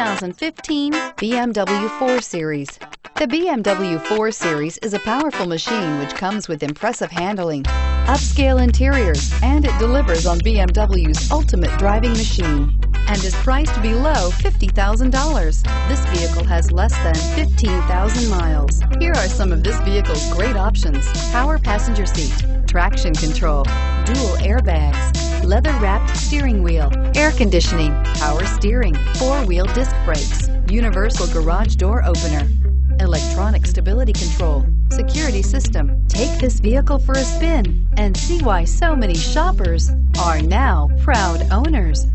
2015 BMW 4 Series. The BMW 4 Series is a powerful machine which comes with impressive handling, upscale interiors, and it delivers on BMW's ultimate driving machine and is priced below $50,000. This vehicle has less than 15,000 miles. Here are some of this vehicle's great options. Power passenger seat, traction control, dual airbags, leather-wrapped steering wheel, air conditioning, power steering, four-wheel disc brakes, universal garage door opener, electronic stability control, security system. Take this vehicle for a spin and see why so many shoppers are now proud owners.